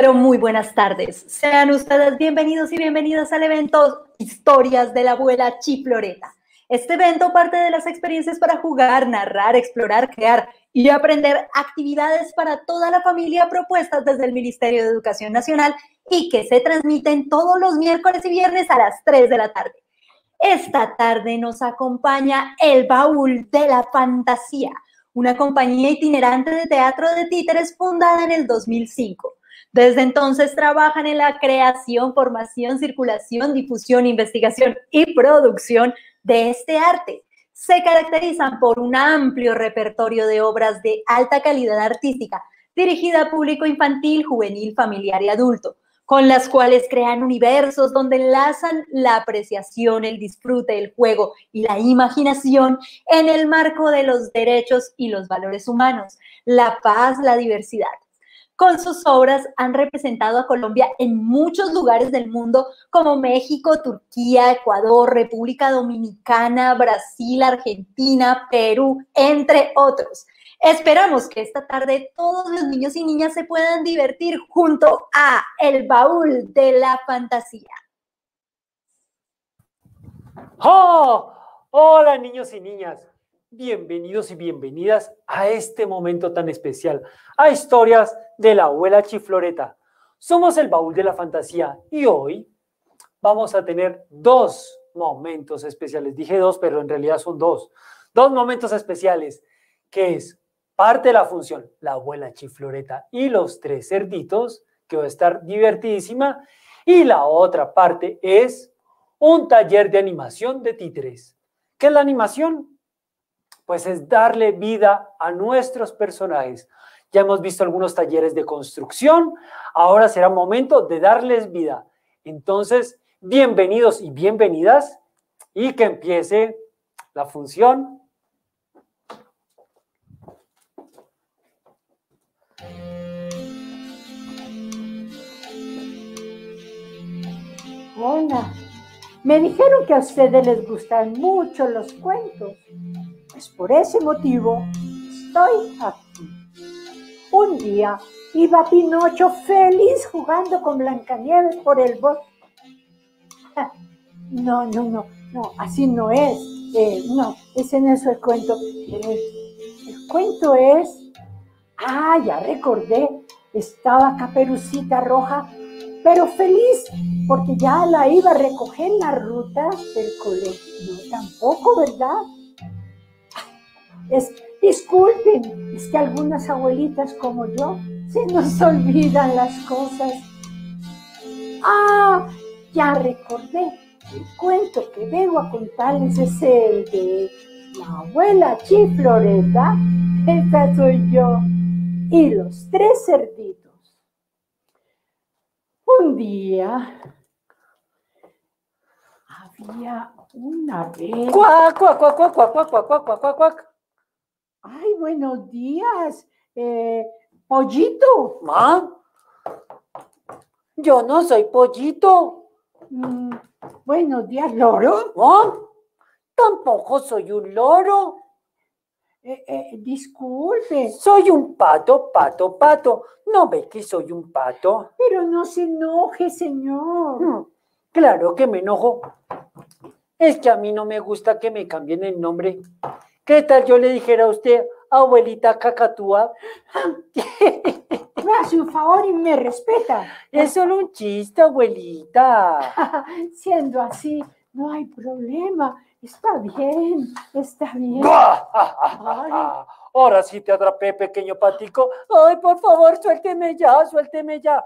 Pero muy buenas tardes. Sean ustedes bienvenidos y bienvenidas al evento Historias de la abuela Chifloreta. Este evento parte de las experiencias para jugar, narrar, explorar, crear y aprender actividades para toda la familia propuestas desde el Ministerio de Educación Nacional y que se transmiten todos los miércoles y viernes a las 3 de la tarde. Esta tarde nos acompaña el baúl de la fantasía una compañía itinerante de teatro de títeres fundada en el 2005. Desde entonces trabajan en la creación, formación, circulación, difusión, investigación y producción de este arte. Se caracterizan por un amplio repertorio de obras de alta calidad artística, dirigida a público infantil, juvenil, familiar y adulto con las cuales crean universos donde enlazan la apreciación, el disfrute, el juego y la imaginación en el marco de los derechos y los valores humanos, la paz, la diversidad. Con sus obras han representado a Colombia en muchos lugares del mundo como México, Turquía, Ecuador, República Dominicana, Brasil, Argentina, Perú, entre otros. Esperamos que esta tarde todos los niños y niñas se puedan divertir junto a El Baúl de la Fantasía. ¡Oh! Hola niños y niñas, bienvenidos y bienvenidas a este momento tan especial, a historias de la abuela Chifloreta. Somos el Baúl de la Fantasía y hoy vamos a tener dos momentos especiales. Dije dos, pero en realidad son dos. Dos momentos especiales, que es parte de la función, la abuela chifloreta y los tres cerditos, que va a estar divertidísima. Y la otra parte es un taller de animación de títeres. ¿Qué es la animación? Pues es darle vida a nuestros personajes. Ya hemos visto algunos talleres de construcción, ahora será momento de darles vida. Entonces, bienvenidos y bienvenidas y que empiece la función Hola, me dijeron que a ustedes les gustan mucho los cuentos. Pues por ese motivo estoy aquí. Un día iba Pinocho feliz jugando con Blancanieves por el bosque. No, no, no, no, así no es. Eh, no, ese no es el cuento. El, el cuento es, ah, ya recordé, estaba Caperucita Roja pero feliz porque ya la iba a recoger en la ruta del colegio. No, tampoco, ¿verdad? Es, disculpen, es que algunas abuelitas como yo se nos olvidan las cosas. Ah, ya recordé. El cuento que vengo a contarles es el de la abuela Chifloreta, esta soy yo, y los tres cerditos. Un día había una vez. ¡Cuac, cuac, cuac, cuac, cuac, cuac, cuac, cuac, cuac! Ay, buenos días, eh, pollito. ¿Ah? Yo no soy pollito. Mm, buenos días, loro. ¿Ah? Tampoco soy un loro. Eh, eh, disculpe. Soy un pato, pato, pato. ¿No ve que soy un pato? Pero no se enoje, señor. Mm, claro que me enojo. Es que a mí no me gusta que me cambien el nombre. ¿Qué tal yo le dijera a usted, abuelita cacatúa? Me hace un favor y me respeta. Es solo un chiste, abuelita. Siendo así, no hay problema. Está bien, está bien. Ahora sí te atrapé, pequeño patico. Ay, por favor, suélteme ya, suélteme ya.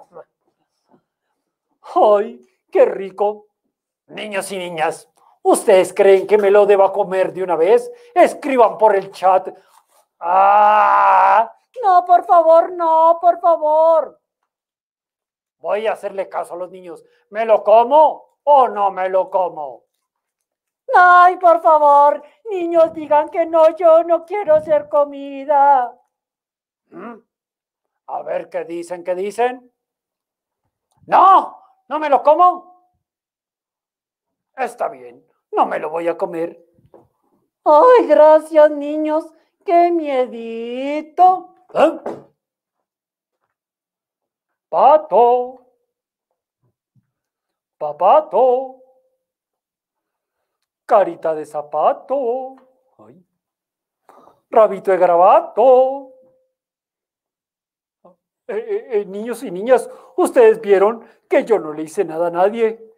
Ay, qué rico. Niños y niñas, ¿ustedes creen que me lo deba comer de una vez? Escriban por el chat. ¡Ah! No, por favor, no, por favor. Voy a hacerle caso a los niños. ¿Me lo como o no me lo como? Ay, por favor, niños, digan que no, yo no quiero ser comida. ¿Mm? A ver qué dicen, qué dicen. No, no me lo como. Está bien, no me lo voy a comer. Ay, gracias, niños. Qué miedito. ¿Eh? Pato. Papato. Carita de zapato. Rabito de grabato. Eh, eh, eh, niños y niñas, ustedes vieron que yo no le hice nada a nadie.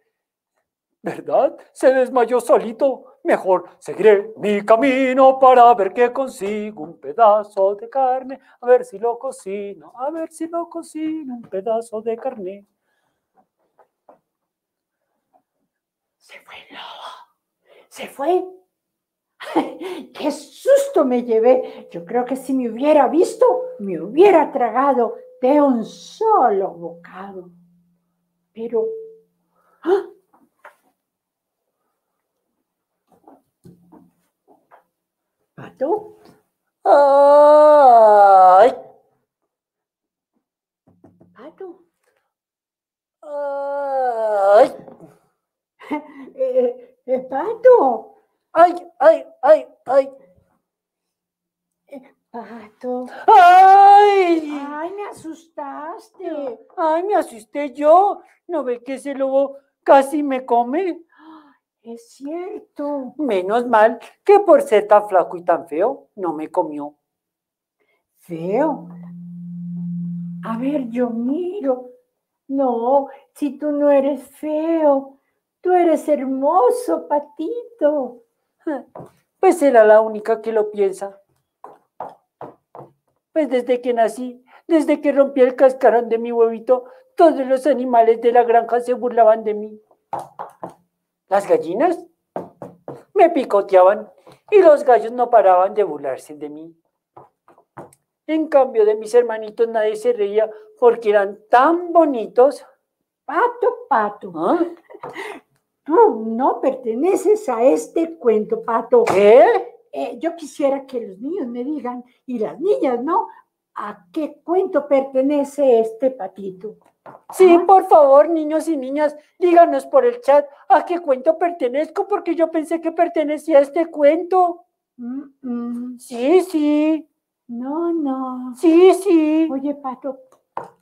¿Verdad? Se desmayó solito. Mejor seguiré mi camino para ver qué consigo. Un pedazo de carne, a ver si lo cocino, a ver si lo cocino, un pedazo de carne. Se fue el lobo. Se fue. ¡Qué susto me llevé! Yo creo que si me hubiera visto, me hubiera tragado de un solo bocado. Pero... ¡ah! ¿Pato? ¡Ay! ¿Pato? ¡Ay! Eh, eh, ¿Pato? ¡Ay! ¡Ay! ¡Ay! ¡Ay! ¿Pato? ¡Ay! ¡Ay, me asustaste! ¡Ay! Me asusté yo. ¿No ve que ese lobo casi me come? Es cierto. Menos mal que por ser tan flaco y tan feo, no me comió. Feo. A ver, yo miro. No, si tú no eres feo, tú eres hermoso, patito. Pues era la única que lo piensa. Pues desde que nací, desde que rompí el cascarón de mi huevito, todos los animales de la granja se burlaban de mí. Las gallinas me picoteaban y los gallos no paraban de burlarse de mí. En cambio de mis hermanitos nadie se reía porque eran tan bonitos. Pato, pato, ¿Ah? tú no perteneces a este cuento, pato. ¿Qué? Eh, yo quisiera que los niños me digan, y las niñas, ¿no? ¿A qué cuento pertenece este patito? Sí, por favor, niños y niñas, díganos por el chat a qué cuento pertenezco, porque yo pensé que pertenecía a este cuento. Mm, mm, Sí, sí, no, no. sí, sí. Oye, pato,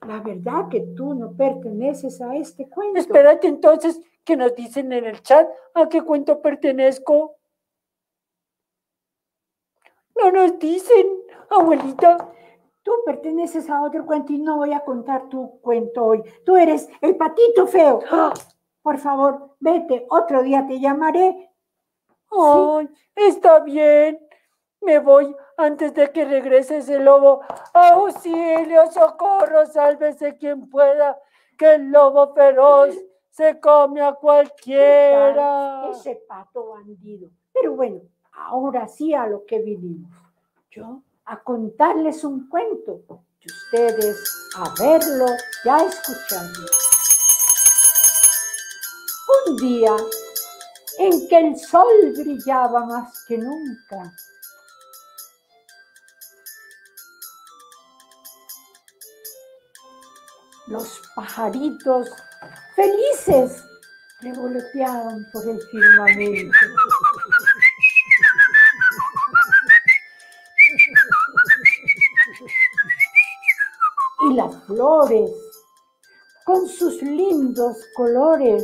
la verdad que tú no perteneces a este cuento. Espérate entonces que nos dicen en el chat a qué cuento pertenezco. No nos dicen, abuelita. Tú perteneces a otro cuento y no voy a contar tu cuento hoy. Tú eres el patito feo. Por favor, vete. Otro día te llamaré. Ay, está bien. Me voy antes de que regrese ese lobo. Auxilio, socorro, sálvese quien pueda, que el lobo feroz se come a cualquiera. Ese pato bandido. Pero bueno, ahora sí a lo que vinimos. Yo a contarles un cuento y ustedes a verlo y a escucharlo. Un día en que el sol brillaba más que nunca. Los pajaritos felices revoloteaban por el firmamento. Flores, con sus lindos colores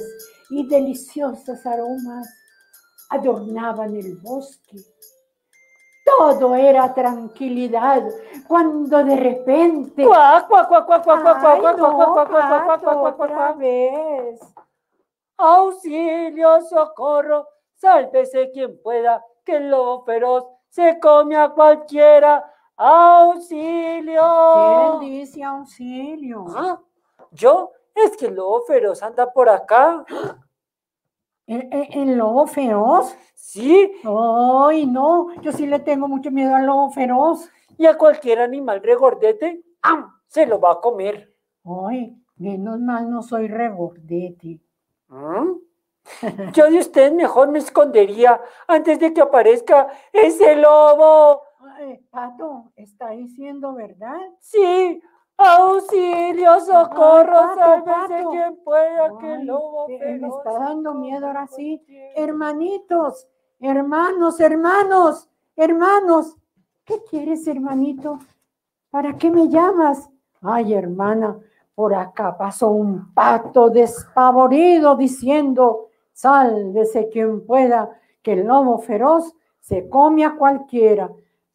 y deliciosos aromas, adornaban el bosque. Todo era tranquilidad cuando de repente... Cuac, cuac, cuac, cuac, cuac, cuac, ¡Ay, cuac, no, cuac, cuac, cuac, cuac, cuac, Pato, cuac, cuac, otra cuac. vez! Auxilio, socorro, sálvese quien pueda, que el lobo feroz se come a cualquiera. Auxilio. ¿Quién dice auxilio? Ah, ¿Yo? Es que el lobo feroz anda por acá. ¿El, el- el lobo feroz? Sí, Ay, no, yo sí le tengo mucho miedo al lobo feroz. y a cualquier animal regordete, ¡am! se lo va a comer. Ay, menos mal no soy regordete. ¿Mm? Yo de usted mejor me escondería antes de que aparezca ese lobo. Ay, Pato, ¿está diciendo verdad? Sí, auxilio, socorro, Pato, sálvese Pato. quien pueda que el lobo eh, me feroz está dando miedo ahora sí. Hermanitos, hermanos, hermanos, hermanos. ¿Qué quieres, hermanito? ¿Para qué me llamas? Ay, hermana, Por acá pasó un pato despavorido diciendo, sálvese quien pueda, que el lobo feroz se come a cualquiera.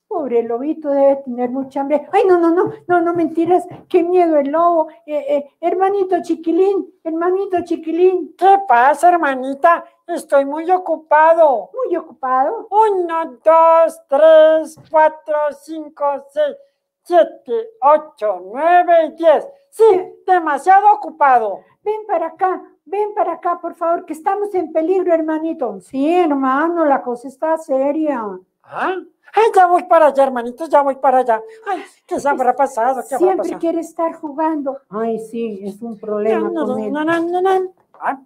Pobre lobito debe tener mucha hambre. Ay, no, no, no, no, no mentiras. Qué miedo el lobo. Eh, eh, hermanito chiquilín, hermanito chiquilín. ¿Qué pasa, hermanita? Estoy muy ocupado. Muy ocupado. Uno, dos, tres, cuatro, cinco, seis, siete, ocho, nueve y diez. Sí, demasiado ocupado. Ven para acá, ven para acá, por favor, que estamos en peligro, hermanito. Sí, hermano, la cosa está seria. ¿Ah? Ay, ya voy para allá, hermanitos, ya voy para allá. Ay, ¿qué se habrá pasado? ¿Qué habrá Siempre pasado? quiere estar jugando. Ay, sí, es un problema No, no, con él. no, no, no, no. Ah.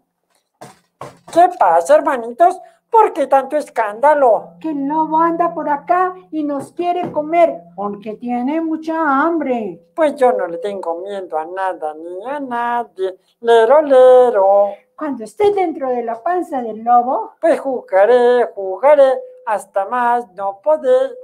¿Qué pasa, hermanitos? ¿Por qué tanto escándalo? Que el lobo anda por acá y nos quiere comer porque tiene mucha hambre. Pues yo no le tengo miedo a nada ni a nadie. Lero, lero. Cuando esté dentro de la panza del lobo, Pues jugaré, jugaré hasta más no poder.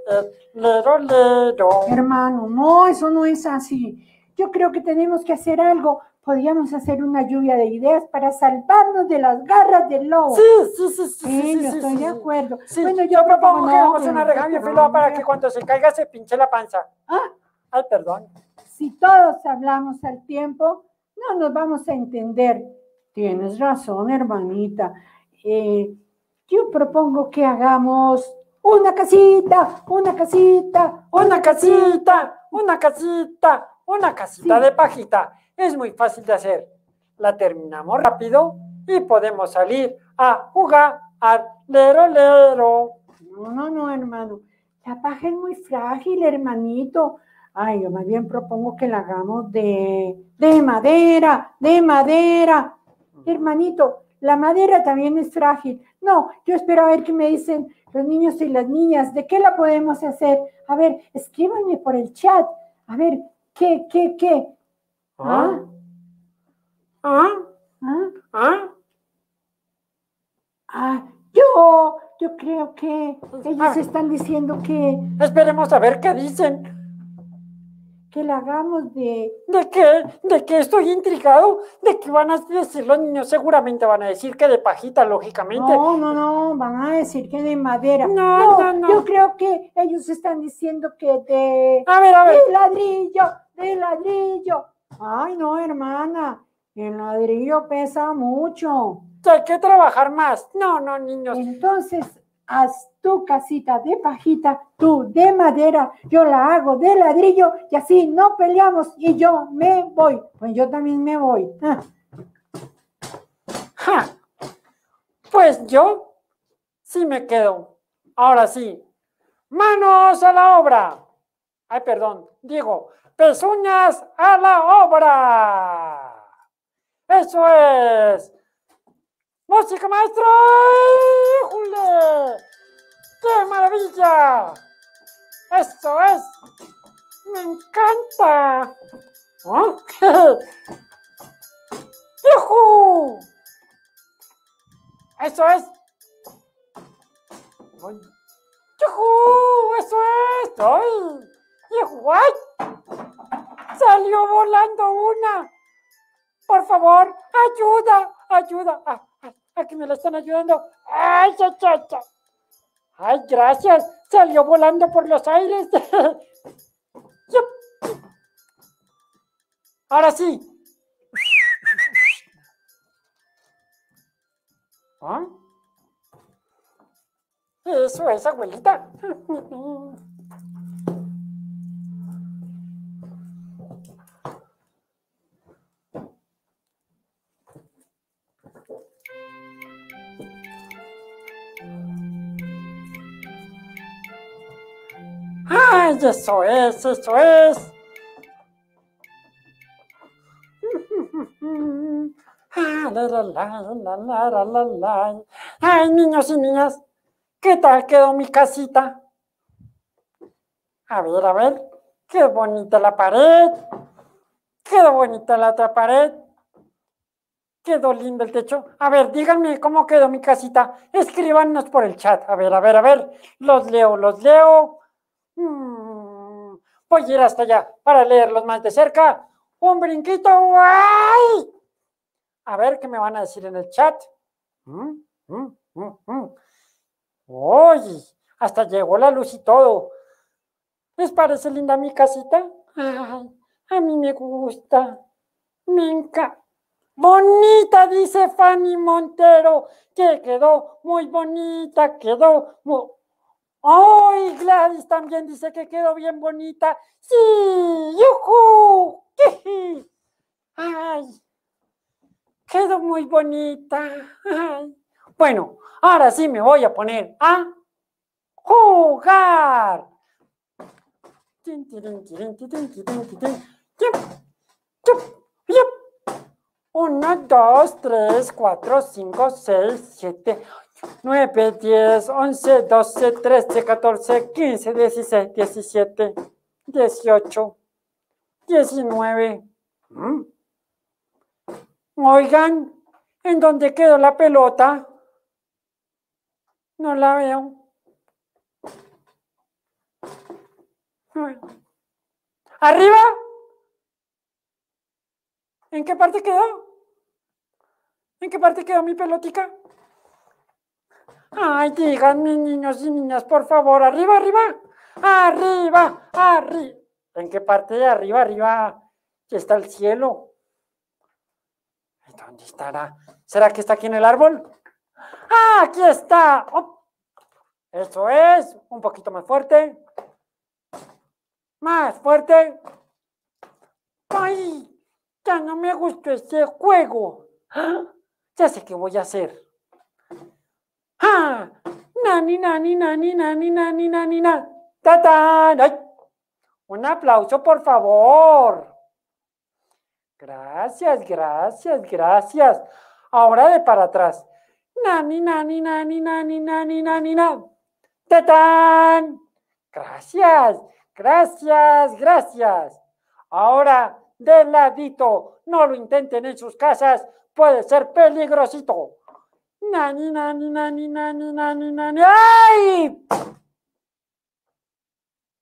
Lero, lero. hermano, no, eso no es así. Yo creo que tenemos que hacer algo. Podríamos hacer una lluvia de ideas para salvarnos de las garras del lobo. Sí, sí, sí, sí, Sí, sí, estoy de acuerdo. Bueno, yo propongo que hagamos una regaña filoa para que cuando se caiga se pinche la panza. Ah, Ay, perdón. si todos hablamos al tiempo, no nos vamos a entender. Tienes razón, hermanita. Eh, yo propongo que hagamos una casita, una casita, Una casita, una casita, una casita Sí. de pajita. Es muy fácil de hacer. La terminamos rápido y podemos salir a jugar al lero lero. No, no, no, hermano. La paja es muy frágil, hermanito. Ay, yo más bien propongo que la hagamos de, de madera, de madera. Hermanito, la madera también es frágil. No, yo espero a ver qué me dicen los niños y las niñas. ¿De qué la podemos hacer? A ver, escríbanme por el chat. A ver, ¿qué, qué, qué? ¿Ah? ¿Ah? ¿Ah? ¿Ah? Ah, yo, yo creo que ellos Ah. están diciendo que, Esperemos a ver qué dicen. Que la hagamos de, ¿De qué? ¿De qué estoy intrigado? ¿De qué van a decir los niños? Seguramente van a decir que de pajita, lógicamente. No, no, no, van a decir que de madera. No, no, no. Yo creo que ellos están diciendo que de, A ver, a ver. de ladrillo, de ladrillo. Ay, no, hermana, el ladrillo pesa mucho. Hay que trabajar más. No, no, niños. Entonces, haz tu casita de pajita, tú de madera, yo la hago de ladrillo y así no peleamos y yo me voy. Pues yo también me voy. Ah, Ja. Pues yo sí me quedo. Ahora sí. Manos a la obra. Ay, perdón. Digo, pezuñas a la obra. Eso es. Música maestro. ¡Híjole! ¡Qué maravilla! Eso es. Me encanta. ¡Yujú! Eso es. Ay. ¡Yujú! Eso es. ¡Ay! ¡Yujú! ¡Ay! Salió volando una. Por favor, ayuda, ayuda. Ah, ah, me la están ayudando. ¡Ay, cha, cha, cha! ¡Ay, gracias! Salió volando por los aires. Ahora sí. ¿Ah? Eso es, abuelita. es, eso es, eso es. Ay, niños y niñas, ¿qué tal quedó mi casita? A ver, a ver, qué bonita la pared, quedó bonita la otra pared, quedó lindo el techo. A ver, díganme cómo quedó mi casita, escríbanos por el chat. A ver, a ver, a ver, los leo, los leo. Hmm voy a ir hasta allá para leerlos más de cerca. un brinquito. ¡Ay! A ver qué me van a decir en el chat. Mm, mm, mm, mm. Oye, hasta llegó la luz y todo. ¿Les parece linda mi casita? Ay, a mí me gusta. Me. Bonita, dice Fanny Montero, que quedó muy bonita, quedó muy... ¡Ay, Gladys también dice que quedó bien bonita! ¡Sí! ¡Yujú! ¡Jiji! ¡Ay! Quedó muy bonita. Ay. Bueno, ahora sí me voy a poner a jugar. Uno, dos, tres, cuatro, cinco, seis, siete, nueve, diez, once, doce, trece, catorce, quince, dieciséis, diecisiete, dieciocho, diecinueve. ¿Mm? Oigan, ¿en dónde quedó la pelota? No la veo. ¿Arriba? ¿En qué parte quedó? ¿En qué parte quedó mi pelotica? Ay, díganme, niños y niñas, por favor, arriba, arriba, arriba, arriba. ¿En qué parte de arriba, arriba está el cielo? ¿Dónde estará? ¿Será que está aquí en el árbol? ¡Ah, aquí está! Oh, Eso es, un poquito más fuerte. Más fuerte. ¡Ay! Ya no me gustó este juego. ¡Ah! Ya sé qué voy a hacer. ¡Ah! Nani, nani, nani, nani, nani, nani, nani. ¡Tatán! ¡Ay! Un aplauso, por favor. Gracias, gracias, gracias. Ahora de para atrás. Nani, nani, nani, nani, nani, nani, nani. ¡Tatán! Gracias, gracias, gracias. Ahora, de ladito, no lo intenten en sus casas, puede ser peligrosito. Nani, nani, nani, nani, nani, nani. ¡Ay!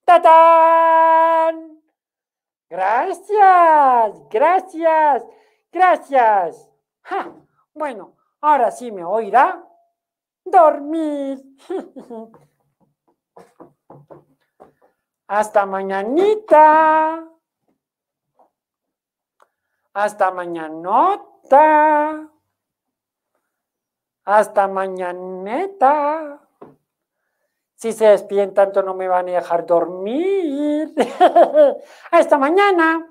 ¡Tatán! Gracias, gracias, gracias. Ja, Bueno, ahora sí me oirá dormir. Hasta mañanita. Hasta mañanota. Hasta mañaneta. Si se despiden tanto no me van a dejar dormir. Hasta mañana.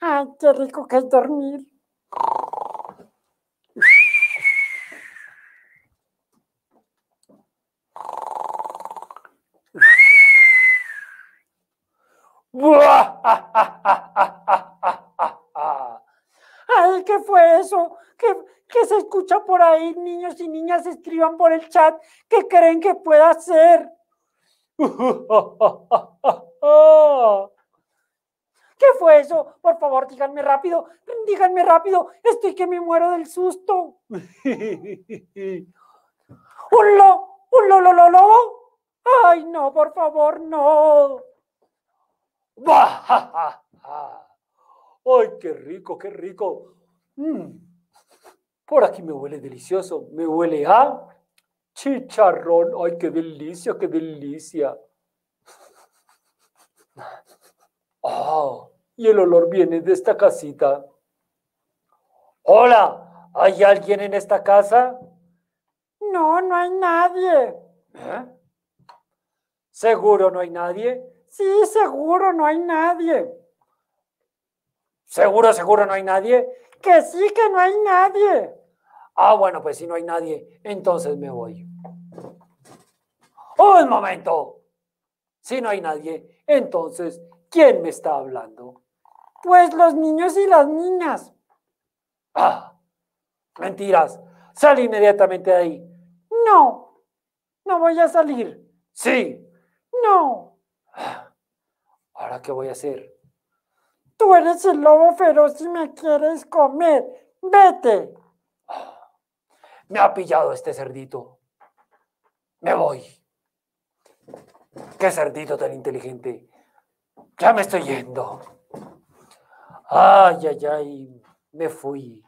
Ay, qué rico que es dormir. Ay, ¿qué fue eso? ¿Qué, qué se escucha por ahí? Niños y niñas escriban por el chat qué creen que pueda ser. ¿Qué fue eso? Por favor, díganme rápido, díganme rápido. Estoy que me muero del susto. ¿Un lo? ¿Un lo, lo, lo, lo? Ay, no, por favor, no. ¡Ay, qué rico, qué rico! Mm. Por aquí me huele delicioso. Me huele a chicharrón. ¡Ay, qué delicia, qué delicia! ¡Oh! Y el olor viene de esta casita. Hola, ¿hay alguien en esta casa? No, no hay nadie. ¿Eh? ¿Seguro no hay nadie? Sí, seguro, no hay nadie. ¿Seguro, seguro no hay nadie? Que sí, que no hay nadie. Ah, bueno, pues si no hay nadie, entonces me voy. Un momento. Si no hay nadie, entonces, ¿quién me está hablando? Pues los niños y las niñas. Ah, mentiras. Sal inmediatamente de ahí. No, no voy a salir. Sí. No, ¿Ahora qué voy a hacer? tú eres el lobo feroz y me quieres comer. Vete. Me ha pillado este cerdito. Me voy. Qué cerdito tan inteligente. Ya me estoy yendo. Ay, ay, ay, me fui.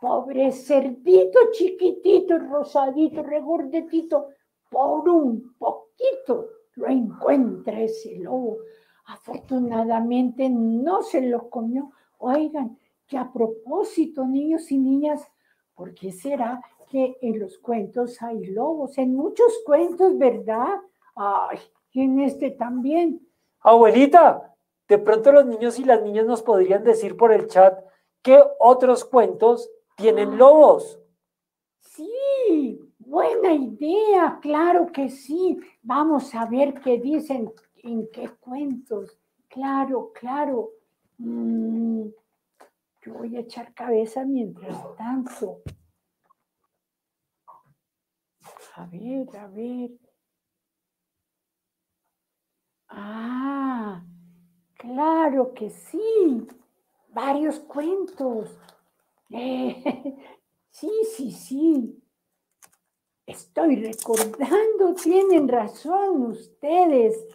Pobre cerdito chiquitito, rosadito, regordetito, por un poquito lo encuentra ese lobo. Afortunadamente no se lo comió. Oigan, que a propósito, niños y niñas, ¿por qué será que en los cuentos hay lobos? En muchos cuentos, ¿verdad? Ay, y en este también. Abuelita, de pronto los niños y las niñas nos podrían decir por el chat qué otros cuentos tienen lobos. Sí, buena idea, claro que sí. Vamos a ver qué dicen, en qué cuentos. Claro, claro. Mm, yo voy a echar cabeza mientras tanto. A ver, a ver. Ah, claro que sí. Varios cuentos. Eh, sí, sí, sí. Estoy recordando, tienen razón ustedes.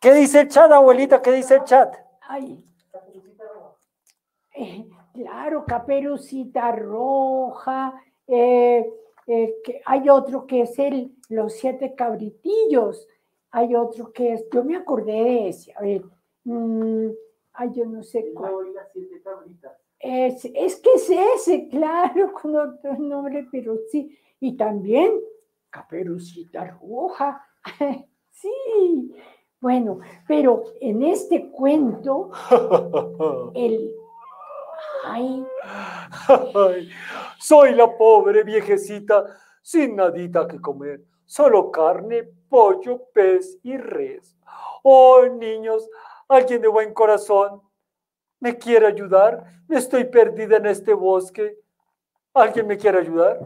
¿Qué dice el chat, abuelita? ¿Qué dice el chat? Ay. Eh, claro, caperucita roja. eh, eh, que hay otro que es el Los siete cabritillos. Hay otro que es, yo me acordé de ese. A ver, mm, ay, yo no sé cuál. Es, es que es ese, claro, con otro nombre, pero sí. Y también Caperucita Roja. sí. Bueno, pero en este cuento, el... Ay, Ay, soy la pobre viejecita sin nadita que comer, solo carne, pollo, pez y res. Oh, niños, alguien de buen corazón, ¿me quiere ayudar? Estoy perdida en este bosque. ¿Alguien me quiere ayudar?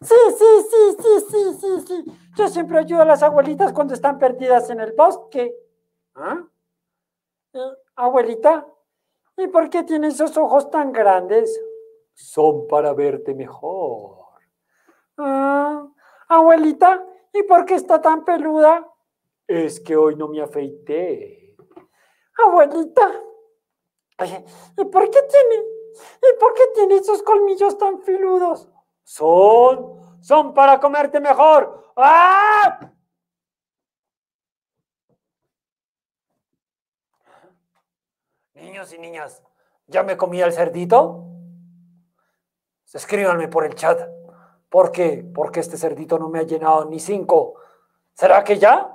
Sí, sí, sí, sí, sí, sí, sí. Yo siempre ayudo a las abuelitas cuando están perdidas en el bosque. ¿Ah? Eh, abuelita, ¿y por qué tiene esos ojos tan grandes? Son para verte mejor. Ah, abuelita, ¿y por qué está tan peluda? Es que hoy no me afeité. Abuelita, ¿y por qué tiene, y por qué tiene esos colmillos tan filudos? Son, son para comerte mejor. ¡Ah! Niños y niñas, ¿ya me comí el cerdito? Escríbanme por el chat. ¿Por qué? Porque este cerdito no me ha llenado ni cinco. ¿Será que ya?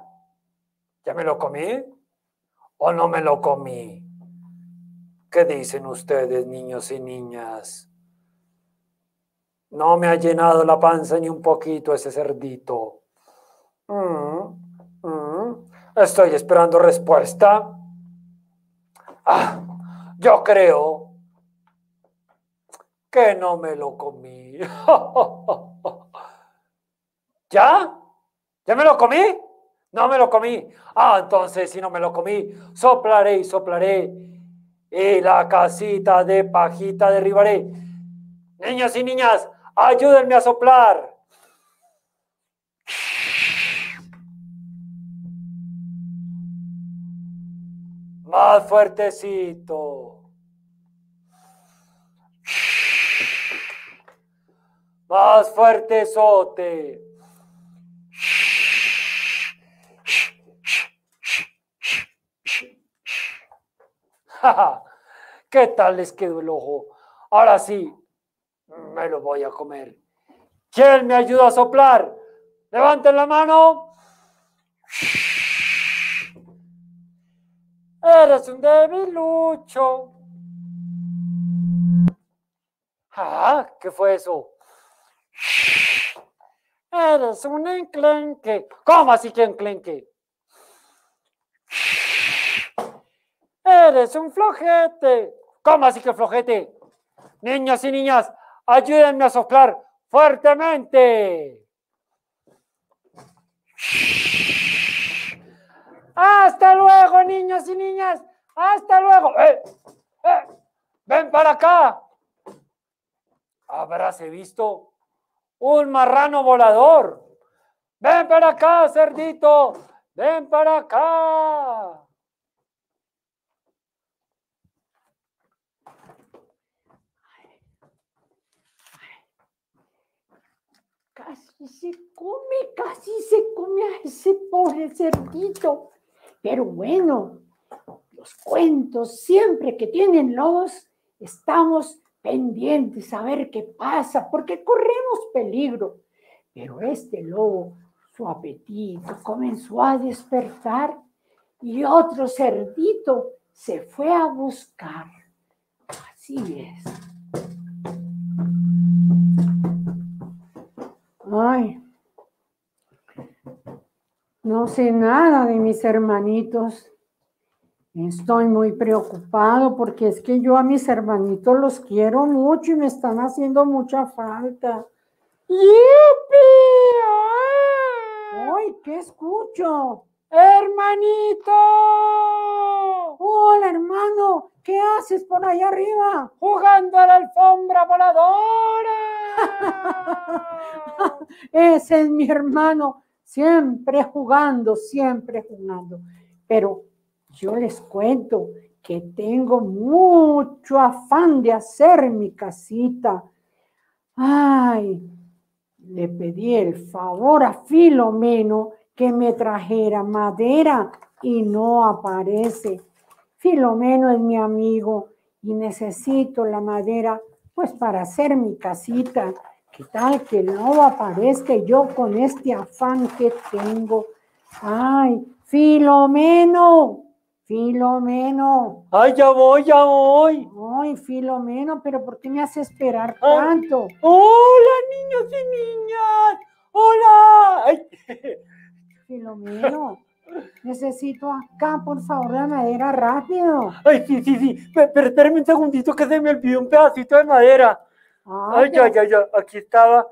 ¿Ya me lo comí? ¿O no me lo comí? ¿Qué dicen ustedes, niños y niñas? No me ha llenado la panza ni un poquito ese cerdito. Mm, mm. Estoy esperando respuesta. Ah, yo creo que no me lo comí. ¿Ya? ¿Ya me lo comí? No me lo comí. Ah, entonces si no me lo comí, soplaré y soplaré. Y la casita de pajita derribaré. Niños y niñas, ayúdenme a soplar. Más fuertecito. Más fuerte sote. ¿Qué tal les quedó el ojo? Ahora sí, me lo voy a comer. ¿Quién me ayuda a soplar? Levanten la mano. Eres un debilucho. Ah, ¿qué fue eso? Eres un enclenque. ¿Cómo así que enclenque? Eres un flojete. ¿Cómo así que flojete? Niños y niñas, ayúdenme a soplar fuertemente. Hasta luego, niños y niñas. Hasta luego. ¡Eh! ¡Eh! Ven para acá. Habráse visto un marrano volador. Ven para acá, cerdito. Ven para acá. casi se come, casi se come a ese pobre cerdito. Pero bueno, los cuentos siempre que tienen lobos, estamos pendientes a ver qué pasa, porque corremos peligro. Pero este lobo, su apetito comenzó a despertar y otro cerdito se fue a buscar. Así es. Ay, no sé nada de mis hermanitos. Estoy muy preocupado porque es que yo a mis hermanitos los quiero mucho y me están haciendo mucha falta. ¡Yupi! ¡Ay, qué escucho! ¡Hermanito! Hola, hermano, ¿qué haces por ahí arriba? ¡Jugando a la alfombra voladora! Ese es mi hermano, siempre jugando, siempre jugando. Pero yo les cuento que tengo mucho afán de hacer mi casita. Ay, le pedí el favor a Filomeno que me trajera madera y no aparece. Filomeno es mi amigo y necesito la madera pues para hacer mi casita. ¿Qué tal que no aparezca yo con este afán que tengo? Ay, Filomeno, Filomeno. Ay, ya voy, ya voy. Ay, Filomeno, pero ¿por qué me hace esperar Ay. tanto? Hola, niños y niñas. Hola. Ay, Filomeno, necesito acá, por favor, la madera rápido. ay, sí, sí, sí. Pe- Pero espérame un segundito que se me olvidó un pedacito de madera. Ay, ya, ya, ya. Aquí estaba.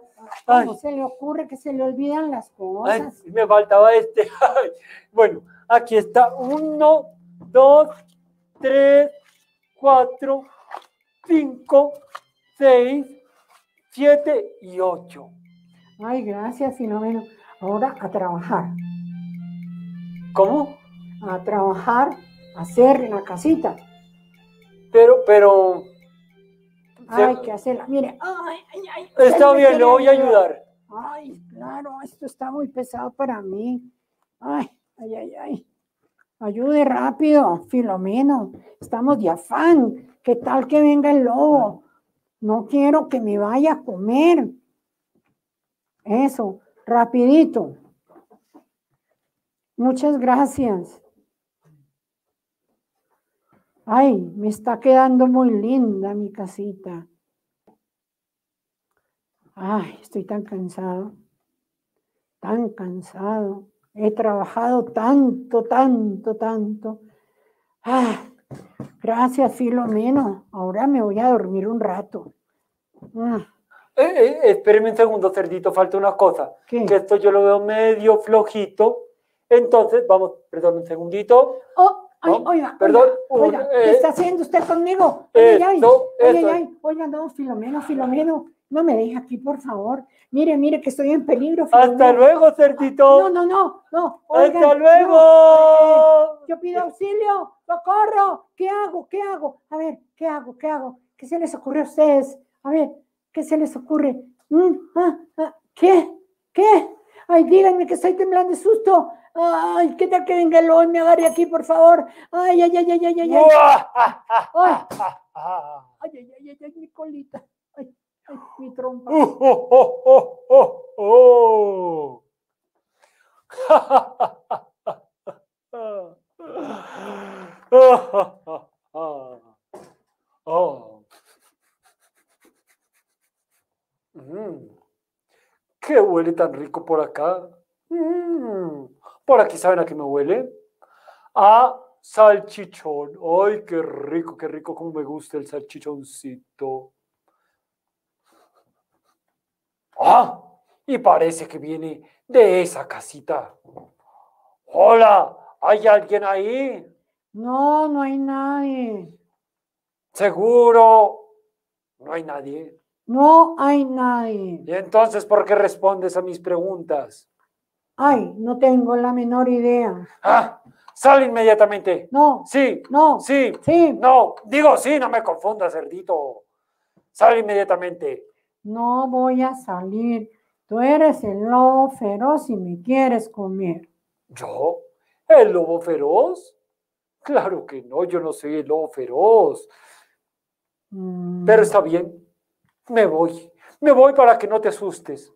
Ay, ¿Cómo se le ocurre que se le olvidan las ay, cosas? me faltaba este. Ay, Bueno, aquí está. Uno, dos, tres, cuatro, cinco, seis, siete y ocho. Ay, gracias, Filomeno. Ahora a trabajar, ¿Cómo? a trabajar, a hacer la casita. Pero, pero. Hay que hacerla. Mire, ay, ay, ay. Está bien, le voy a ayudar. Ay, claro, esto está muy pesado para mí. Ay, ay, ay, ay. Ayude rápido, Filomeno. Estamos de afán. ¿Qué tal que venga el lobo? No quiero que me vaya a comer. Eso, rapidito. Muchas gracias. Ay, me está quedando muy linda mi casita. Ay, estoy tan cansado, tan cansado. He trabajado tanto, tanto, tanto. Ah, gracias, Filomeno. Ahora me voy a dormir un rato. Ah, Eh, eh, espéreme un segundo, cerdito, falta una cosa. ¿Qué? Que esto yo lo veo medio flojito. Entonces, vamos, perdón, un segundito. Oh, ay, No, oiga, perdón, oiga, ¿qué eh, está haciendo usted conmigo? Ay, ay, ay, esto, ay, ay, esto. ay, oiga, no, Filomeno, Filomeno, no me deje aquí, por favor. Mire, mire que estoy en peligro, Hasta luego, cerdito. No, no, no, no. oiga, Hasta no, luego. eh, yo pido auxilio, socorro. ¿Qué hago? ¿Qué hago? A ver, ¿qué hago? ¿Qué hago? ¿Qué se les ocurre a ustedes? A ver, ¿qué se les ocurre? Mm, ah, ah, ¿Qué? ¿Qué? Ay, díganme que estoy temblando de susto. Ay, ¿qué tal que venga el lobo y me agarre aquí, por favor? Ay, ay, ay, ay, ay, ay, ay. Ay, ay, ay, ay, ay, mi colita. Ay, ay, mi trompa. Uh, oh, oh, oh, oh, oh. Oh. Mm. ¿Qué huele tan rico por acá? Mm. Por aquí, ¿saben a qué me huele? A salchichón. ¡Ay, qué rico, qué rico! Como me gusta el salchichoncito. ¡Ah! Y parece que viene de esa casita. Hola, ¿hay alguien ahí? No, no hay nadie. Seguro. No hay nadie. No hay nadie. ¿Y entonces por qué respondes a mis preguntas? Ay, no tengo la menor idea. ¡Ah! ¡Sal inmediatamente! No, Sí, no, sí, sí, no. Digo sí, no me confundas, cerdito. Sal inmediatamente. no voy a salir. Tú eres el lobo feroz y me quieres comer. ¿Yo? ¿El lobo feroz? Claro que no, yo no soy el lobo feroz. Mm, Pero está bien, me voy. Me voy para que no te asustes.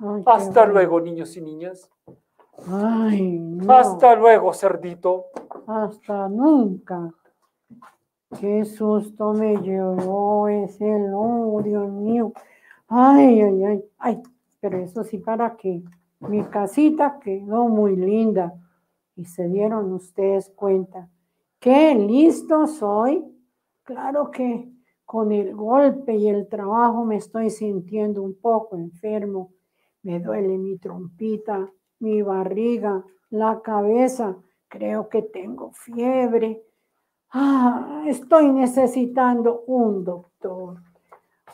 Ay, qué Hasta bueno. luego, niños y niñas. Ay, no. Hasta luego, cerdito. Hasta nunca. Qué susto me llevó ese lobo, Dios mío. Ay, ay, ay, ay. Pero eso sí, para que mi casita quedó muy linda. Y se dieron ustedes cuenta. Qué listo soy. Claro que con el golpe y el trabajo me estoy sintiendo un poco enfermo. Me duele mi trompita, mi barriga, la cabeza. Creo que tengo fiebre. Ah, estoy necesitando un doctor.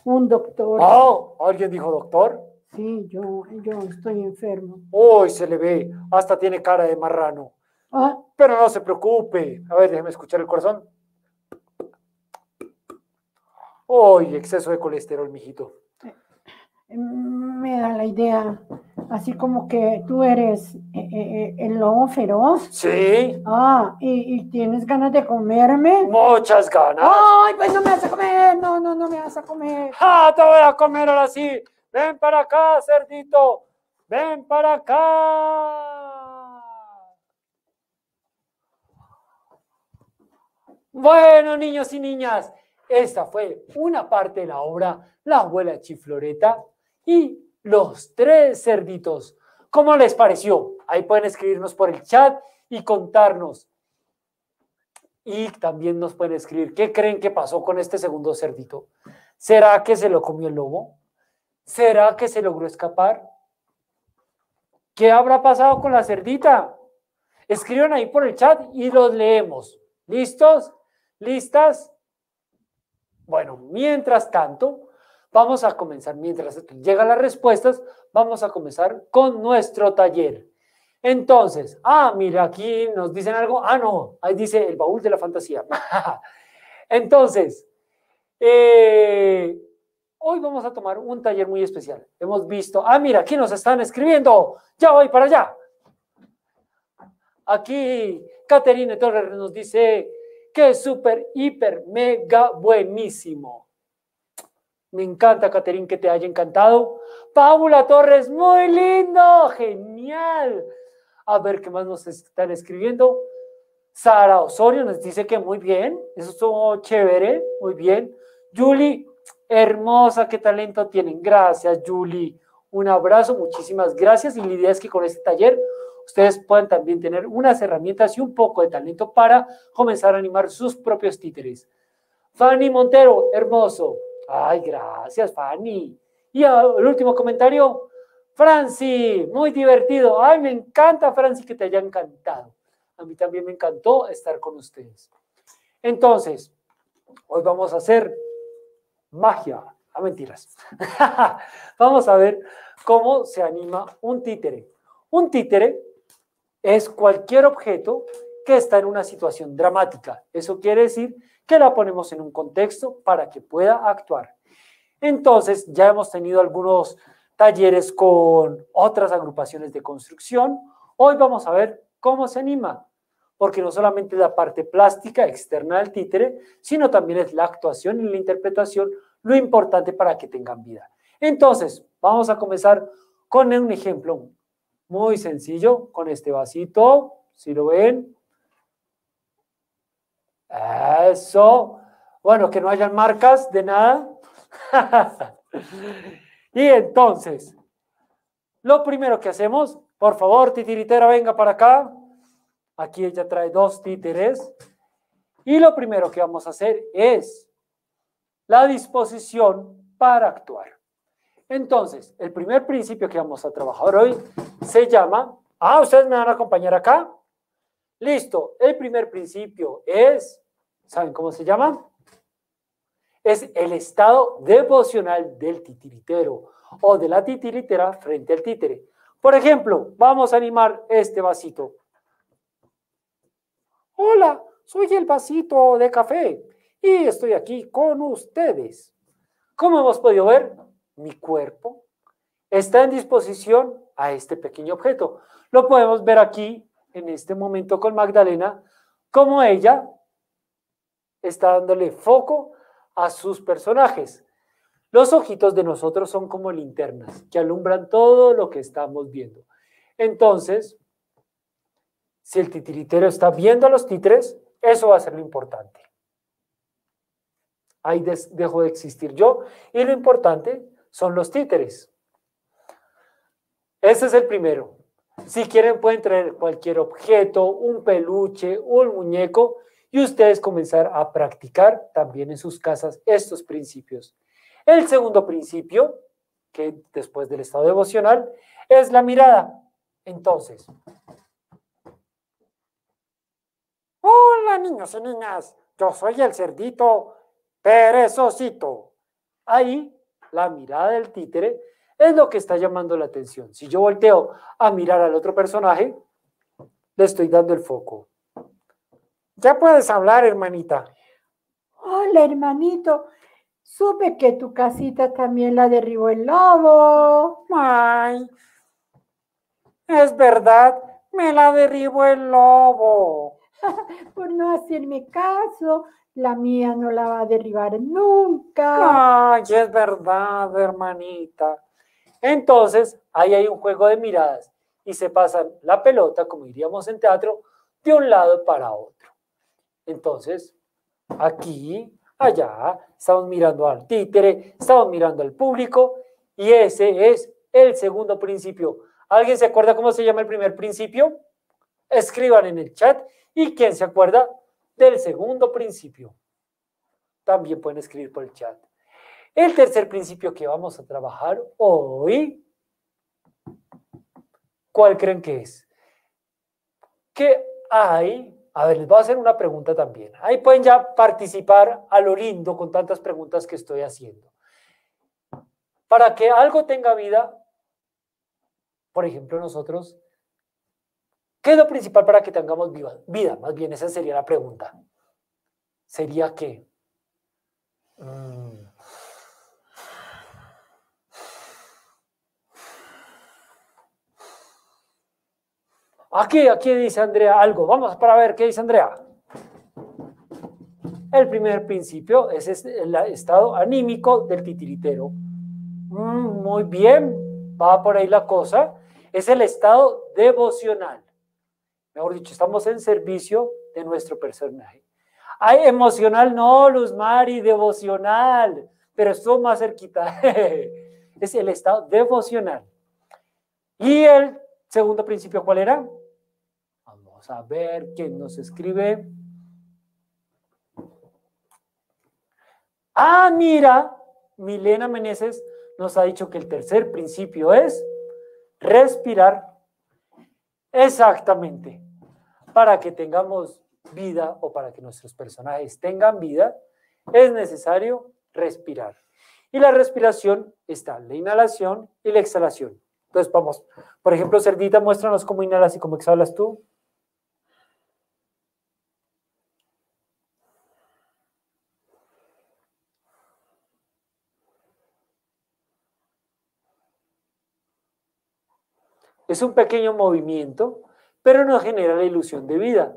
Un doctor. Oh, ¿alguien dijo doctor? Sí, yo, yo estoy enfermo. Uy, se le ve. Hasta tiene cara de marrano. Ah, Pero no se preocupe. A ver, déjeme escuchar el corazón. Uy, exceso de colesterol, mijito. Me da la idea, así como que tú eres eh, eh, eh, el lobo feroz. Sí, Ah, y, y tienes ganas de comerme. muchas ganas. Ay, pues no me vas a comer. No, no, no me vas a comer. ¡Ja! Te voy a comer ahora sí. Ven para acá, cerdito. Ven para acá. Bueno, niños y niñas, esta fue una parte de la obra La abuela chifloreta y los tres cerditos. ¿Cómo les pareció? Ahí pueden escribirnos por el chat y contarnos. Y también nos pueden escribir qué creen que pasó con este segundo cerdito. ¿Será que se lo comió el lobo? ¿Será que se logró escapar? ¿Qué habrá pasado con la cerdita? Escriban ahí por el chat y los leemos. ¿Listos? ¿Listas? Bueno, mientras tanto, vamos a comenzar, mientras llegan las respuestas, vamos a comenzar con nuestro taller. Entonces, ah, mira, aquí nos dicen algo. Ah, no, ahí dice el baúl de la fantasía. Entonces, eh, hoy vamos a tomar un taller muy especial. Hemos visto, ah, mira, aquí nos están escribiendo. Ya voy para allá. Aquí Caterine Torres nos dice que es súper, hiper, mega buenísimo. Me encanta, Caterine, que te haya encantado. Paula Torres, muy lindo, genial. A ver qué más nos están escribiendo. Sara Osorio nos dice que muy bien, eso estuvo chévere, muy bien. Julie, hermosa, qué talento tienen. Gracias, Julie. Un abrazo, muchísimas gracias. Y la idea es que con este taller ustedes puedan también tener unas herramientas y un poco de talento para comenzar a animar sus propios títeres. Fanny Montero, hermoso. Ay, gracias, Fanny. Y ah, el último comentario, Franci, muy divertido. Ay, me encanta, Franci, que te haya encantado. A mí también me encantó estar con ustedes. Entonces, hoy vamos a hacer magia. A mentiras. vamos a ver cómo se anima un títere. Un títere es cualquier objeto que está en una situación dramática. Eso quiere decir que la ponemos en un contexto para que pueda actuar. Entonces, ya hemos tenido algunos talleres con otras agrupaciones de construcción. Hoy vamos a ver cómo se anima, porque no solamente la parte plástica externa del títere, sino también es la actuación y la interpretación lo importante para que tengan vida. Entonces, vamos a comenzar con un ejemplo muy sencillo, con este vasito, si lo ven. Eso. Bueno, que no hayan marcas de nada. y entonces, lo primero que hacemos, por favor, titiritera, venga para acá. Aquí ella trae dos títeres. Y lo primero que vamos a hacer es la disposición para actuar. Entonces, el primer principio que vamos a trabajar hoy se llama, ah, ustedes me van a acompañar acá. Listo, el primer principio es, ¿saben cómo se llama? Es el estado devocional del titiritero o de la titiritera frente al títere. Por ejemplo, vamos a animar este vasito. Hola, soy el vasito de café y estoy aquí con ustedes. ¿Cómo hemos podido ver? Mi cuerpo está en disposición a este pequeño objeto. Lo podemos ver aquí en este momento con Magdalena, como ella está dándole foco a sus personajes. Los ojitos de nosotros son como linternas que alumbran todo lo que estamos viendo. Entonces, si el titiritero está viendo a los títeres, eso va a ser lo importante. Ahí dejo de existir yo y lo importante son los títeres. Ese es el primero. Si quieren pueden traer cualquier objeto, un peluche, un muñeco y ustedes comenzar a practicar también en sus casas estos principios. El segundo principio, que después del estado devocional, es la mirada. Entonces, hola niños y niñas, yo soy el cerdito perezosito. Ahí, la mirada del títere es lo que está llamando la atención. Si yo volteo a mirar al otro personaje, le estoy dando el foco. Ya puedes hablar, hermanita. Hola, hermanito. Supe que tu casita también la derribó el lobo. Ay, es verdad, me la derribó el lobo. Por no hacerme caso, la mía no la va a derribar nunca. Ay, es verdad, hermanita. Entonces, ahí hay un juego de miradas y se pasan la pelota, como diríamos en teatro, de un lado para otro. Entonces, aquí allá, estamos mirando al títere, estamos mirando al público y ese es el segundo principio. ¿Alguien se acuerda cómo se llama el primer principio? Escriban en el chat y quién se acuerda del segundo principio. También pueden escribir por el chat. El tercer principio que vamos a trabajar hoy, ¿cuál creen que es? Que hay a ver, les voy a hacer una pregunta también. Ahí pueden ya participar a lo lindo con tantas preguntas que estoy haciendo. Para que algo tenga vida, por ejemplo, nosotros, ¿qué es lo principal para que tengamos vida? Más bien, esa sería la pregunta. Sería que... Mm, Aquí, aquí dice Andrea algo. Vamos para ver qué dice Andrea. El primer principio es este, el estado anímico del titiritero. Mm, muy bien, va por ahí la cosa. Es el estado devocional. Mejor dicho, estamos en servicio de nuestro personaje. Hay emocional, no, Luz Mari, devocional, pero estuvo más cerquita. es el estado devocional. Y el segundo principio, ¿cuál era? A ver quién nos escribe. Ah, mira, Milena Meneses nos ha dicho que el tercer principio es respirar. Exactamente. Para que tengamos vida o para que nuestros personajes tengan vida, es necesario respirar. Y la respiración está la inhalación y la exhalación. Entonces vamos, por ejemplo, Cerdita, muéstranos cómo inhalas y cómo exhalas tú. Es un pequeño movimiento, pero no genera la ilusión de vida.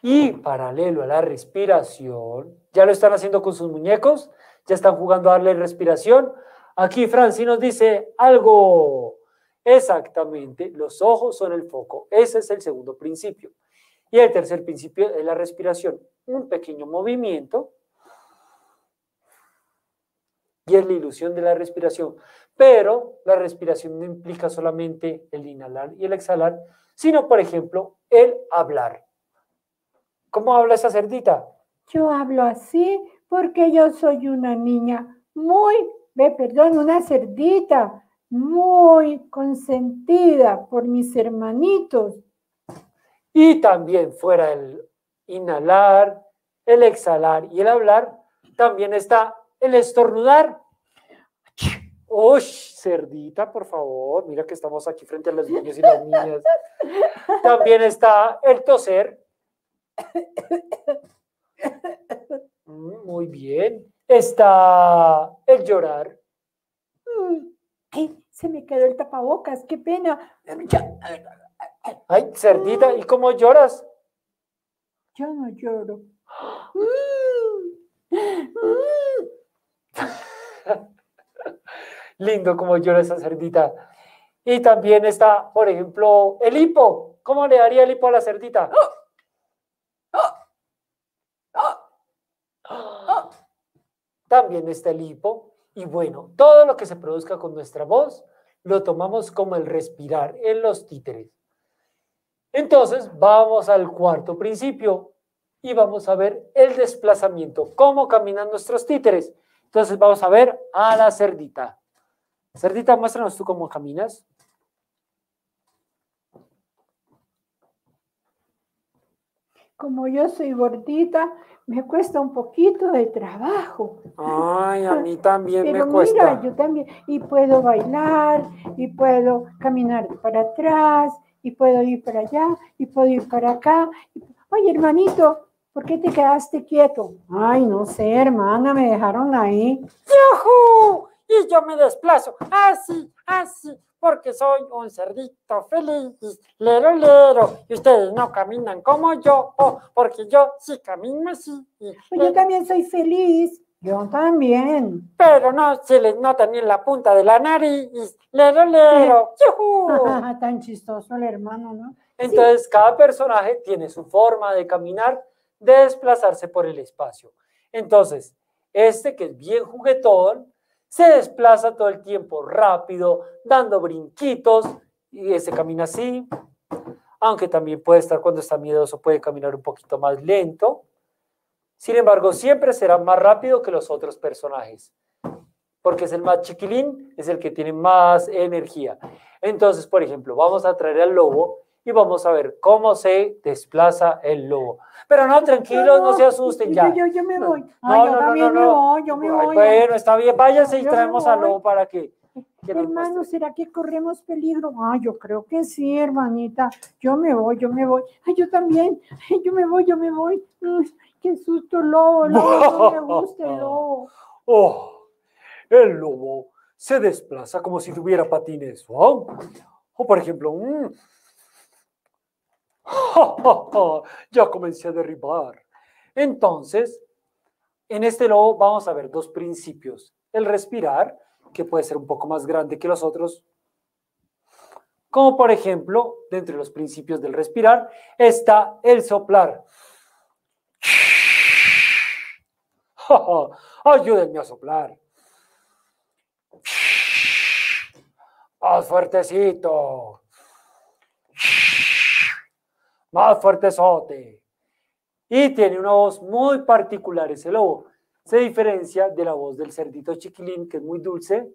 Y paralelo a la respiración, ya lo están haciendo con sus muñecos, ya están jugando a darle respiración. Aquí Franci nos dice algo. Exactamente, los ojos son el foco. Ese es el segundo principio. Y el tercer principio es la respiración. Un pequeño movimiento y es la ilusión de la respiración. Pero la respiración no implica solamente el inhalar y el exhalar, sino, por ejemplo, el hablar. ¿Cómo habla esa cerdita? Yo hablo así porque yo soy una niña muy, ve, perdón, una cerdita muy consentida por mis hermanitos. Y también fuera el inhalar, el exhalar y el hablar, también está el estornudar. ¡Uy, cerdita, por favor! Mira que estamos aquí frente a los niños y las niñas. También está el toser. Mm, Muy bien. Está el llorar. Mm, Ay, se me quedó el tapabocas, qué pena. Ay, cerdita, ¿y cómo lloras? Yo no lloro. Lindo cómo llora esa cerdita. Y también está, por ejemplo, el hipo. ¿Cómo le daría el hipo a la cerdita? También está el hipo. Y bueno, todo lo que se produzca con nuestra voz lo tomamos como el respirar en los títeres. Entonces, vamos al cuarto principio y vamos a ver el desplazamiento, cómo caminan nuestros títeres. Entonces, vamos a ver a la cerdita. Cerdita, muéstranos tú cómo caminas. Como yo soy gordita, me cuesta un poquito de trabajo. Ay, a mí también Pero me cuesta. mira, yo también, y puedo bailar, y puedo caminar para atrás, y puedo ir para allá, y puedo ir para acá. Oye, hermanito, ¿por qué te quedaste quieto? Ay, no sé, hermana, me dejaron ahí. ¡Yujú! Y yo me desplazo así, así, porque soy un cerdito feliz, lero, lero. Y ustedes no caminan como yo, oh, porque yo sí camino así. Pues yo también soy feliz. Yo también. Pero no se les nota ni en la punta de la nariz. Lero, lero. Tan chistoso el hermano, ¿no? Entonces, cada personaje tiene su forma de caminar, de desplazarse por el espacio. Entonces, este que es bien juguetón, se desplaza todo el tiempo rápido, dando brinquitos, y ese camina así, aunque también puede estar cuando está miedoso, puede caminar un poquito más lento. Sin embargo, siempre será más rápido que los otros personajes, porque es el más chiquilín, es el que tiene más energía. Entonces, por ejemplo, vamos a traer al lobo y vamos a ver cómo se desplaza el lobo. Pero no, tranquilos, no se asusten ya. Yo, yo, yo me voy. No, yo no, no, también no, me voy, yo me Ay, voy. Bueno, está bien, váyanse y traemos al lobo para que, Hermano. ¿será que corremos peligro? Ay, yo creo que sí, hermanita. Yo me voy, yo me voy. Ay, yo también. Ay, yo me voy, yo me voy. Mm, qué susto, lobo, lobo. No me gusta el lobo. Oh, el lobo se desplaza como si tuviera patines. O por ejemplo, mm, ya comencé a derribar. Entonces, en este lobo vamos a ver dos principios. El respirar, que puede ser un poco más grande que los otros. Como por ejemplo, de los principios del respirar está el soplar. Ayúdenme a soplar. Más fuertecito. Más fuertezote. Y tiene una voz muy particular ese lobo. Se diferencia de la voz del cerdito chiquilín, que es muy dulce,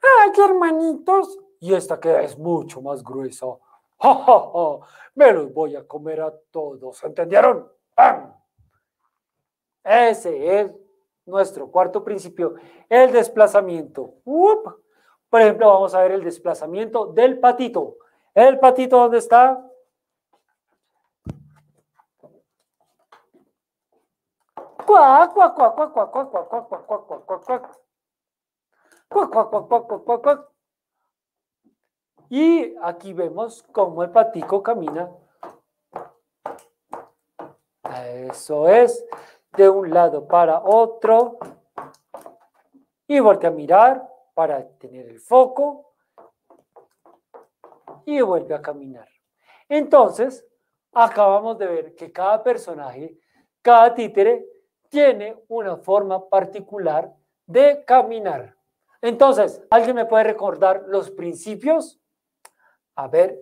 ¡Ay, hermanitos! y esta que es mucho más gruesa. ¡Ja, ja, ja! Me los voy a comer a todos. ¿Entendieron? ¡Pam! Ese es nuestro cuarto principio, el desplazamiento. Por ejemplo, vamos a ver el desplazamiento del patito. ¿El patito dónde está? Cuac, cuac, cuac, cuac, cuac, cuac, cuac, cuac, cuac, cuac, cuac, cuac, cuac. Cuac, cuac. Y aquí vemos cómo el patico camina. Eso es, de un lado para otro. Y voltea a mirar para tener el foco. Y vuelve a caminar. Entonces, acabamos de ver que cada personaje, cada títere, tiene una forma particular de caminar. Entonces, ¿alguien me puede recordar los principios? A ver,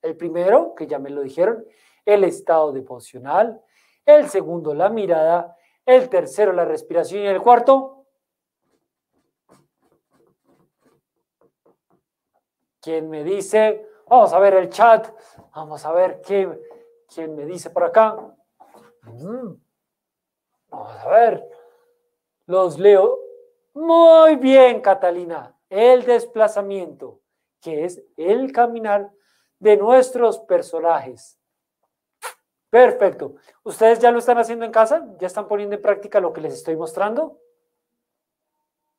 el primero, que ya me lo dijeron, el estado devocional. El segundo, la mirada. El tercero, la respiración. Y el cuarto, ¿quién me dice? Vamos a ver el chat. Vamos a ver qué, quién me dice por acá. Mm. Vamos a ver. Los leo. Muy bien, Catalina. El desplazamiento, que es el caminar de nuestros personajes. Perfecto. ¿Ustedes ya lo están haciendo en casa? ¿Ya están poniendo en práctica lo que les estoy mostrando?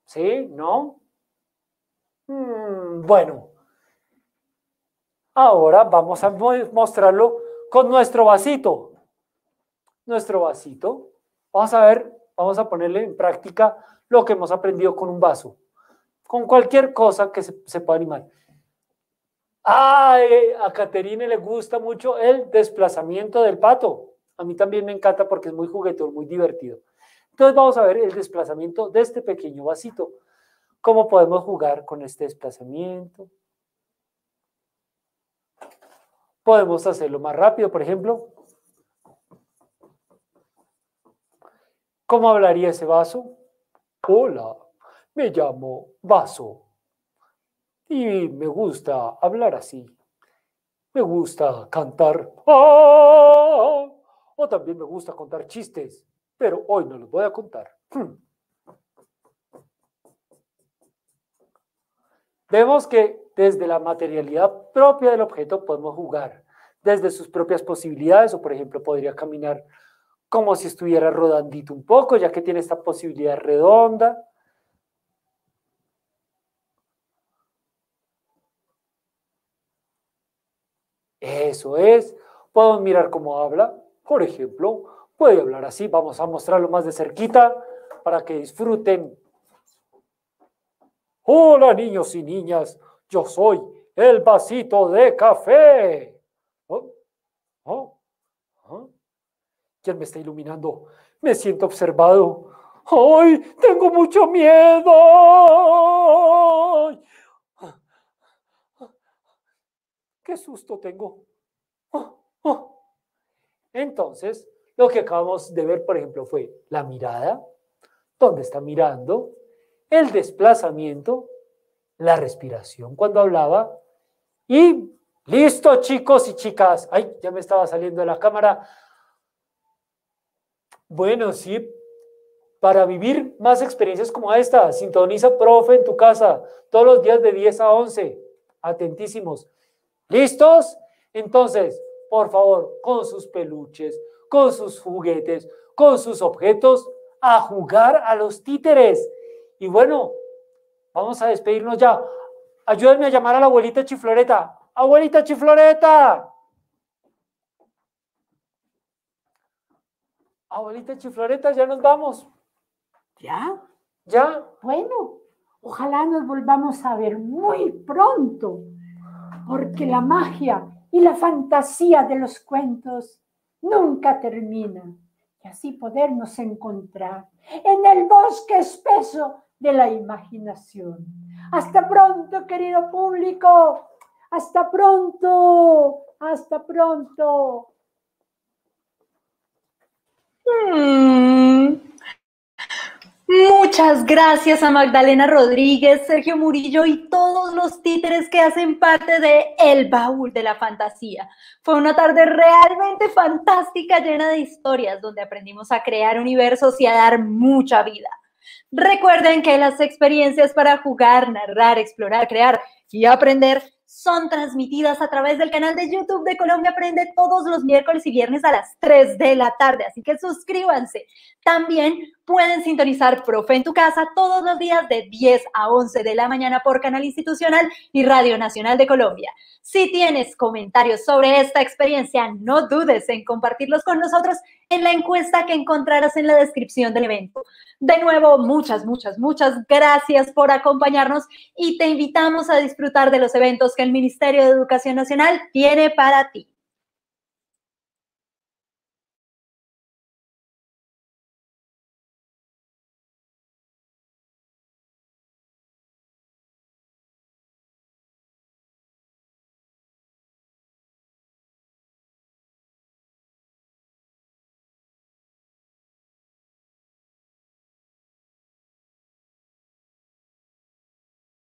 ¿Sí? ¿No? Mm, bueno. Ahora vamos a mostrarlo con nuestro vasito. Nuestro vasito. Vamos a ver, vamos a ponerle en práctica lo que hemos aprendido con un vaso. Con cualquier cosa que se, pueda animar. Ay, a Caterine le gusta mucho el desplazamiento del pato. A mí también me encanta porque es muy juguetón, muy divertido. Entonces vamos a ver el desplazamiento de este pequeño vasito. ¿Cómo podemos jugar con este desplazamiento? Podemos hacerlo más rápido, por ejemplo. ¿Cómo hablaría ese vaso? Hola, me llamo vaso. Y me gusta hablar así. Me gusta cantar. O también me gusta contar chistes. Pero hoy no los voy a contar. Hmm. Vemos que desde la materialidad propia del objeto podemos jugar, desde sus propias posibilidades, o por ejemplo podría caminar como si estuviera rodandito un poco, ya que tiene esta posibilidad redonda. Eso es. Podemos mirar cómo habla. Por ejemplo, puede hablar así. Vamos a mostrarlo más de cerquita para que disfruten. Hola niños y niñas, yo soy el vasito de café. ¿Oh? ¿Oh? ¿Quién me está iluminando? Me siento observado. ¡Ay! Tengo mucho miedo. ¡Qué susto tengo! Entonces, lo que acabamos de ver, por ejemplo, fue la mirada, dónde está mirando, el desplazamiento, la respiración cuando hablaba y listo, chicos y chicas. Ay, ya me estaba saliendo de la cámara. Bueno, sí, para vivir más experiencias como esta, sintoniza profe en tu casa todos los días de 10 a 11. Atentísimos. ¿Listos? Entonces, por favor, con sus peluches, con sus juguetes, con sus objetos, a jugar a los títeres. Y bueno, vamos a despedirnos ya. Ayúdenme a llamar a la abuelita Chifloreta. Abuelita Chifloreta. Abuelita Chifloreta, ya nos vamos. ¿Ya? ¿Ya? Bueno, ojalá nos volvamos a ver muy pronto porque la magia y la fantasía de los cuentos nunca terminan. Y así podernos encontrar en el bosque espeso de la imaginación. Hasta pronto, querido público. Hasta pronto. Hasta pronto. Mm. Muchas gracias a Magdalena Rodríguez, Sergio Murillo y todos los títeres que hacen parte de El Baúl de la Fantasía. Fue una tarde realmente fantástica, llena de historias, donde aprendimos a crear universos y a dar mucha vida. Recuerden que las experiencias para jugar, narrar, explorar, crear y aprender son transmitidas a través del canal de YouTube de Colombia Aprende todos los miércoles y viernes a las 3 de la tarde, así que suscríbanse. También pueden sintonizar Profe en tu casa todos los días de 10 a 11 de la mañana por Canal Institucional y Radio Nacional de Colombia. Si tienes comentarios sobre esta experiencia, no dudes en compartirlos con nosotros en la encuesta que encontrarás en la descripción del evento. De nuevo, muchas, muchas, muchas gracias por acompañarnos y te invitamos a disfrutar de los eventos que el Ministerio de Educación Nacional tiene para ti.